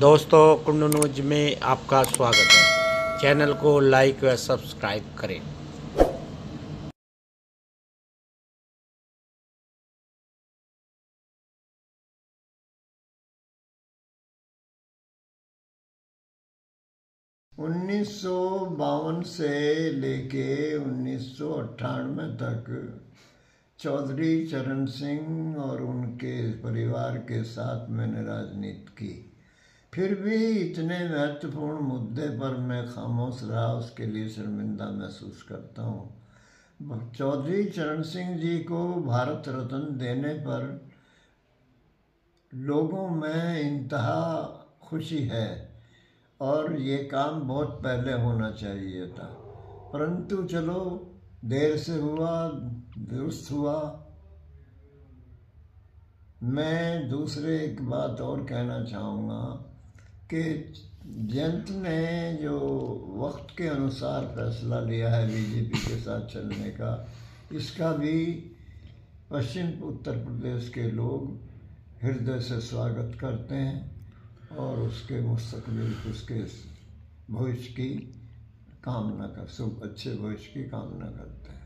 दोस्तों कुंड न्यूज़ में आपका स्वागत है। चैनल को लाइक व सब्सक्राइब करें। उन्नीस सौ बावन से लेके उन्नीस सौ अट्ठानवे तक चौधरी चरण सिंह और उनके परिवार के साथ मैंने राजनीति की। फिर भी इतने महत्वपूर्ण मुद्दे पर मैं खामोश रहा, उसके लिए शर्मिंदा महसूस करता हूँ। चौधरी चरण सिंह जी को भारत रत्न देने पर लोगों में इंतहा खुशी है और ये काम बहुत पहले होना चाहिए था। परंतु चलो, देर से हुआ, दुरुस्त हुआ। मैं दूसरे एक बात और कहना चाहूँगा। कि जयंत ने जो वक्त के अनुसार फैसला लिया है बीजेपी के साथ चलने का, इसका भी पश्चिम उत्तर प्रदेश के लोग हृदय से स्वागत करते हैं और उसके मुस्तकबिल, उसके भविष्य की कामना कर, शुभ, अच्छे भविष्य की कामना करते हैं।